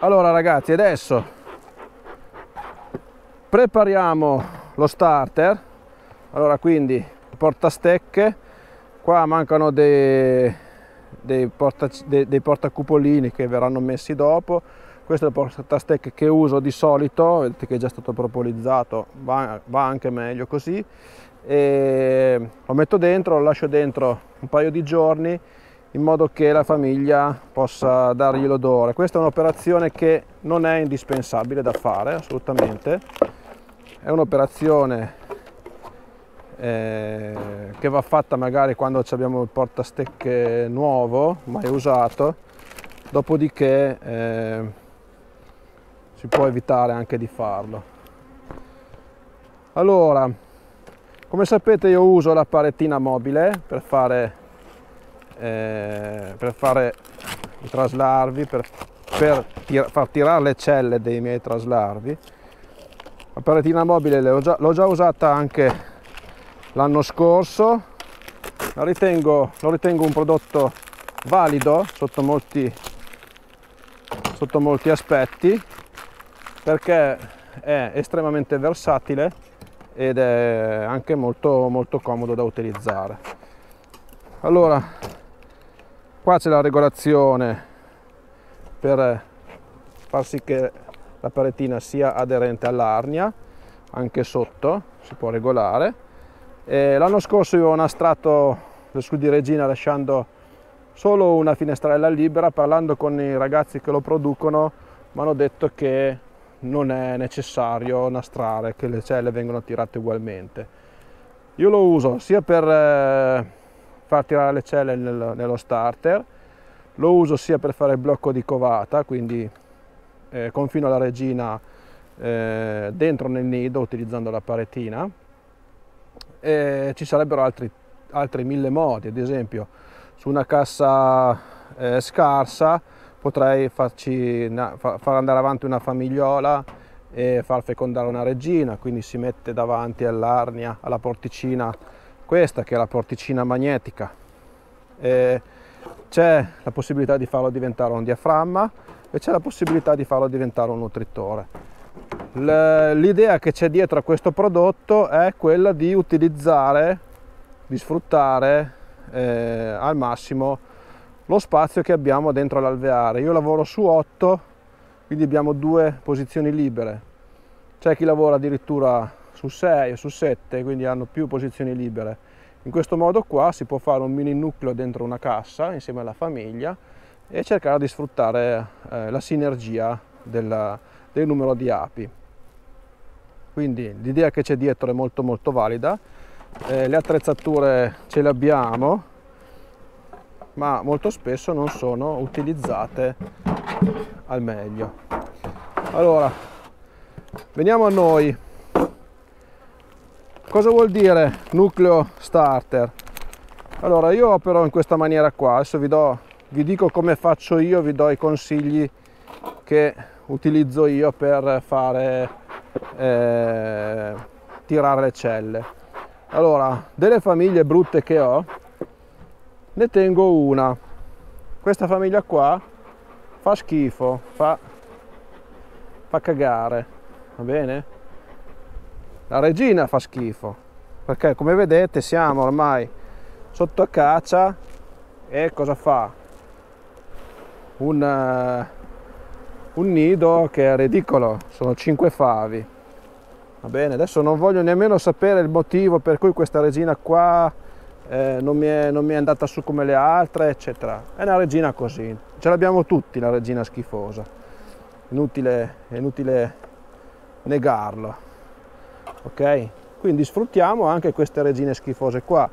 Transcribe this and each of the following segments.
allora ragazzi adesso prepariamo lo starter. Allora quindi portastecche. Qua mancano dei, dei, porta, dei, dei portacupolini che verranno messi dopo. Questo è il portastecche che uso di solito vedete che è già stato propolizzato va, va anche meglio così. E lo metto dentro lo lascio dentro un paio di giorni in modo che la famiglia possa dargli l'odore. Questa è un'operazione che non è indispensabile da fare assolutamente, è un'operazione eh, che va fatta magari quando abbiamo il portastecche nuovo, mai usato, dopodiché eh, si può evitare anche di farlo. Allora, come sapete io uso la parettina mobile per fare eh, per fare i traslarvi, per, per tir far tirare le celle dei miei traslarvi. La paretina mobile l'ho già, già, usata anche l'anno scorso, la ritengo, lo ritengo un prodotto valido sotto molti, sotto molti aspetti perché è estremamente versatile ed è anche molto molto comodo da utilizzare allora qua c'è la regolazione per far sì che la paretina sia aderente all'arnia anche sotto si può regolare. L'anno scorso io ho nastrato lo scudo di regina lasciando solo una finestrella libera parlando con i ragazzi che lo producono mi hanno detto che non è necessario nastrare che le celle vengono tirate ugualmente. Io lo uso sia per eh, far tirare le celle nel, nello starter. Lo uso sia per fare il blocco di covata quindi eh, confino la regina eh, dentro nel nido utilizzando la paretina. E ci sarebbero altri, altri mille modi. Ad esempio su una cassa eh, scarsa potrei farci, far andare avanti una famigliola e far fecondare una regina. Quindi si mette davanti all'arnia alla porticina questa che è la porticina magnetica. C'è la possibilità di farlo diventare un diaframma e c'è la possibilità di farlo diventare un nutritore l'idea che c'è dietro a questo prodotto è quella di utilizzare di sfruttare eh, al massimo lo spazio che abbiamo dentro l'alveare. Io lavoro su 8 quindi abbiamo due posizioni libere. C'è chi lavora addirittura su 6 o su 7, quindi hanno più posizioni libere. In questo modo qua si può fare un mini nucleo dentro una cassa insieme alla famiglia e cercare di sfruttare eh, la sinergia della, del numero di api. Quindi l'idea che c'è dietro è molto molto valida, eh, le attrezzature ce le abbiamo, ma molto spesso non sono utilizzate al meglio. Allora, veniamo a noi. Cosa vuol dire nucleo starter? Allora io opero in questa maniera qua, adesso vi, do, vi dico come faccio io, vi do i consigli che utilizzo io per fare eh, tirare le celle. Allora, delle famiglie brutte che ho, ne tengo una. Questa famiglia qua fa schifo, fa, fa cagare, va bene? La regina fa schifo perché come vedete siamo ormai sotto a caccia e cosa fa? Un, uh, un nido che è ridicolo, sono 5 favi. Va bene, adesso non voglio nemmeno sapere il motivo per cui questa regina qua eh, non, mi è, non mi è andata su come le altre, eccetera. È una regina così, ce l'abbiamo tutti la regina schifosa, inutile, inutile negarlo ok? Quindi sfruttiamo anche queste regine schifose qua.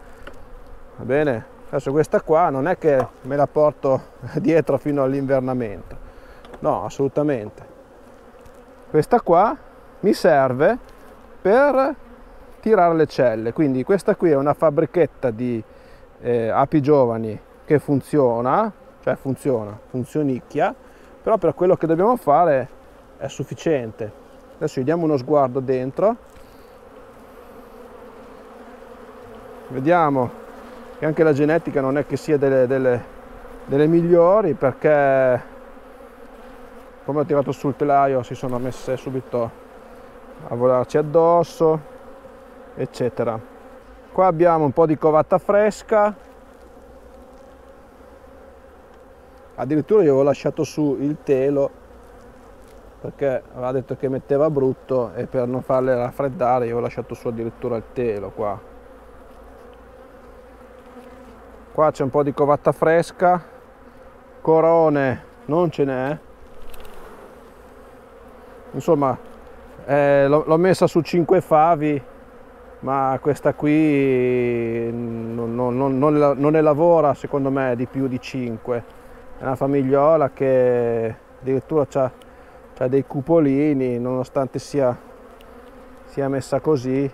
Va bene? Adesso questa qua non è che me la porto dietro fino all'invernamento. No assolutamente. Questa qua mi serve per tirare le celle. Quindi questa qui è una fabbrichetta di eh, api giovani che funziona cioè funziona funzionicchia però per quello che dobbiamo fare è sufficiente. Adesso gli diamo uno sguardo dentro vediamo. Che anche la genetica non è che sia delle, delle, delle migliori perché come ho tirato sul telaio si sono messe subito a volarci addosso eccetera. Qua abbiamo un po' di covata fresca. Addirittura io ho lasciato su il telo perché aveva detto che metteva brutto e per non farle raffreddare io ho lasciato su addirittura il telo qua qua c'è un po' di covata fresca. Corone non ce n'è. Insomma eh, l'ho messa su 5 favi ma questa qui non, non, non, non, ne lavora secondo me di più di 5 è una famigliola che addirittura ha c'ha dei cupolini nonostante sia, sia messa così.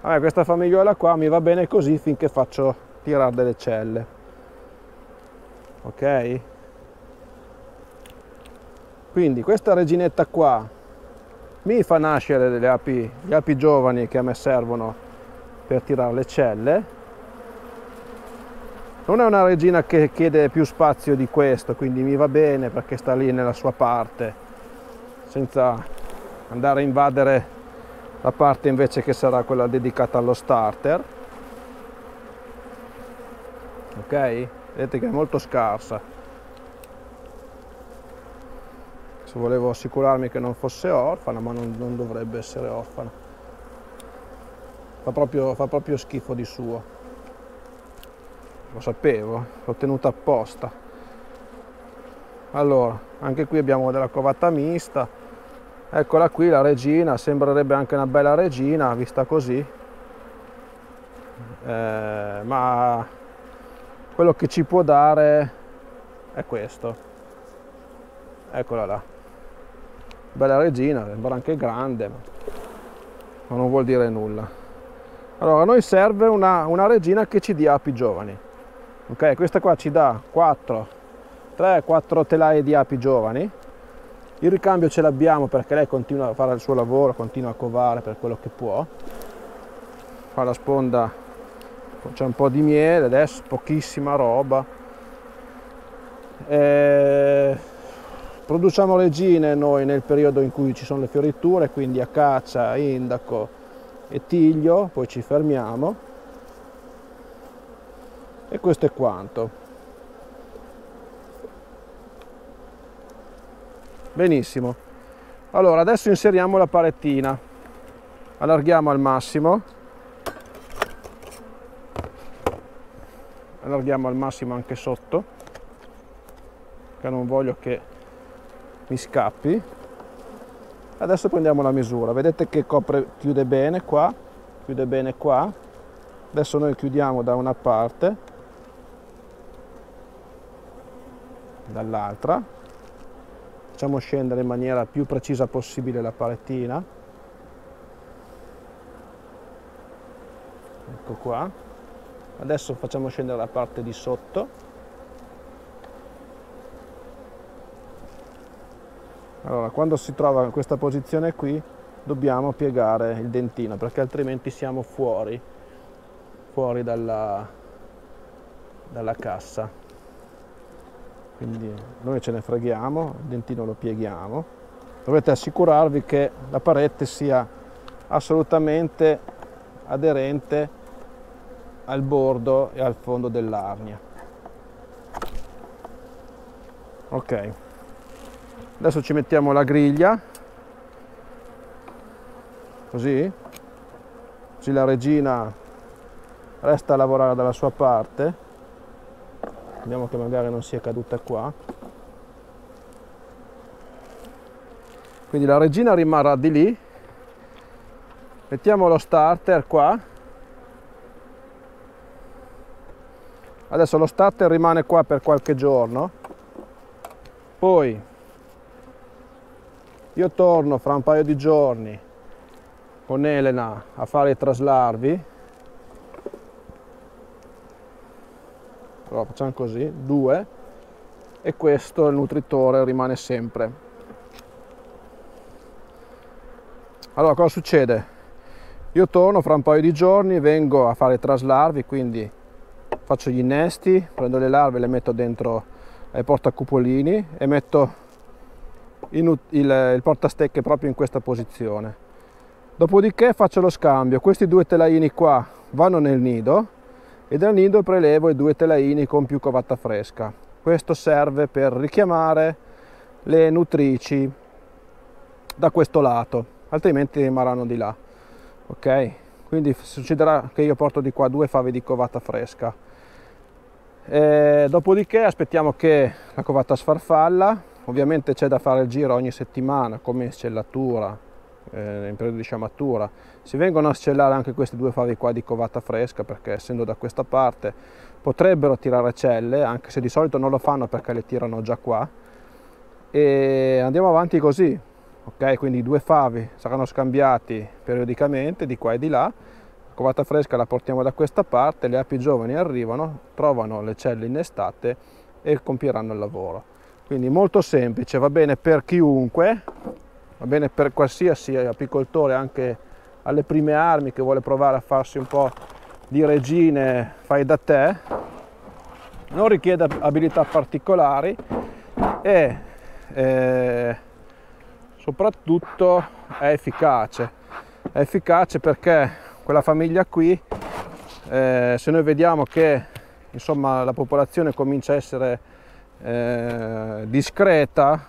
Vabbè, questa famigliola qua mi va bene così finché faccio tirare delle celle. Ok? Quindi questa reginetta qua mi fa nascere delle api, gli api giovani che a me servono per tirare le celle. Non è una regina che chiede più spazio di questo quindi mi va bene perché sta lì nella sua parte senza andare a invadere la parte invece che sarà quella dedicata allo starter ok? Vedete che è molto scarsa. Se volevo assicurarmi che non fosse orfana ma non, non dovrebbe essere orfana. Fa proprio, fa proprio schifo di suo. Lo sapevo l'ho tenuta apposta. Allora anche qui abbiamo della covata mista. Eccola qui la regina. Sembrerebbe anche una bella regina vista così. Eh, ma quello che ci può dare è questo. Eccola là. Bella regina sembra anche grande ma non vuol dire nulla. Allora a noi serve una, una regina che ci dia api giovani. Ok questa qua ci dà 4 3 4 telaie di api giovani. Il ricambio ce l'abbiamo perché lei continua a fare il suo lavoro continua a covare per quello che può. Fa la sponda c'è un po' di miele adesso pochissima roba. E produciamo regine noi nel periodo in cui ci sono le fioriture quindi acacia, indaco e tiglio poi ci fermiamo. E questo è quanto. Benissimo. Allora adesso inseriamo la palettina allarghiamo al massimo allarghiamo al massimo anche sotto che non voglio che mi scappi. Adesso prendiamo la misura. Vedete che copre chiude bene qua chiude bene qua. Adesso noi chiudiamo da una parte dall'altra. Facciamo scendere in maniera più precisa possibile la palettina. Ecco qua adesso facciamo scendere la parte di sotto allora quando si trova in questa posizione qui dobbiamo piegare il dentino perché altrimenti siamo fuori fuori dalla, dalla cassa quindi noi ce ne freghiamo, il dentino lo pieghiamo. Dovete assicurarvi che la parete sia assolutamente aderente al bordo e al fondo dell'arnia. Ok, adesso ci mettiamo la griglia, così, così la regina resta a lavorare dalla sua parte. Vediamo che magari non sia caduta qua. Quindi la regina rimarrà di lì. Mettiamo lo starter qua adesso lo starter rimane qua per qualche giorno. Poi io torno fra un paio di giorni con Elena a fare i traslarvi. Allora facciamo così due e questo il nutritore rimane sempre. Allora cosa succede? Io torno fra un paio di giorni vengo a fare traslarvi quindi faccio gli innesti prendo le larve le metto dentro ai portacupolini e metto il, il, il portastecche proprio in questa posizione. Dopodiché faccio lo scambio, questi due telaini qua vanno nel nido e dal nido prelevo i due telaini con più covata fresca. Questo serve per richiamare le nutrici da questo lato, altrimenti rimarranno di là. Ok? Quindi succederà che io porto di qua due fave di covata fresca. E dopodiché aspettiamo che la covata sfarfalla, ovviamente c'è da fare il giro ogni settimana come scellatura, eh, in periodo di sciamatura. Si vengono a scellare anche queste due fave qua di covata fresca perché essendo da questa parte potrebbero tirare celle, anche se di solito non lo fanno perché le tirano già qua. E andiamo avanti così, ok? Quindi i due favi saranno scambiati periodicamente di qua e di là. Covata fresca la portiamo da questa parte, le api giovani arrivano, trovano le celle innestate e compieranno il lavoro. Quindi molto semplice, va bene per chiunque, va bene per qualsiasi apicoltore anche alle prime armi che vuole provare a farsi un po' di regine fai da te non richiede abilità particolari e eh, soprattutto è efficace è efficace perché quella famiglia qui eh, se noi vediamo che insomma la popolazione comincia a essere eh, discreta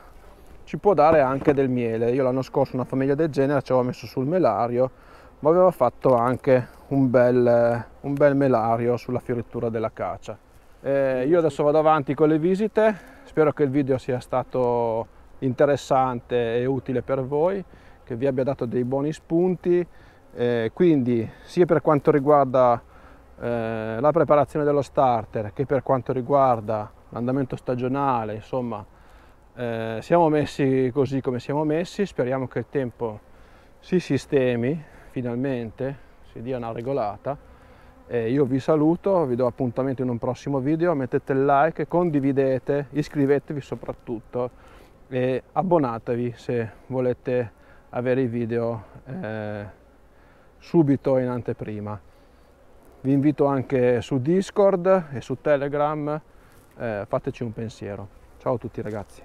ci può dare anche del miele. Io l'anno scorso una famiglia del genere ci avevo messo sul melario, ma aveva fatto anche un bel, un bel melario sulla fioritura della cacia. Eh, io adesso vado avanti con le visite, spero che il video sia stato interessante e utile per voi, che vi abbia dato dei buoni spunti. Eh, quindi sia per quanto riguarda eh, la preparazione dello starter che per quanto riguarda l'andamento stagionale, insomma, eh, siamo messi così come siamo messi, speriamo che il tempo si sistemi finalmente, si dia una regolata. Eh, io vi saluto, vi do appuntamento in un prossimo video, mettete il like, condividete, iscrivetevi soprattutto e abbonatevi se volete avere i video eh, subito in anteprima. Vi invito anche su Discord e su Telegram, eh, fateci un pensiero. Ciao a tutti ragazzi.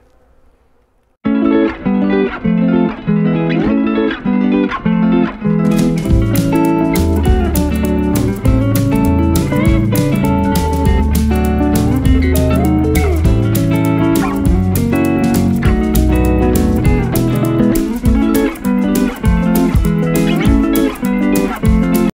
Thank you.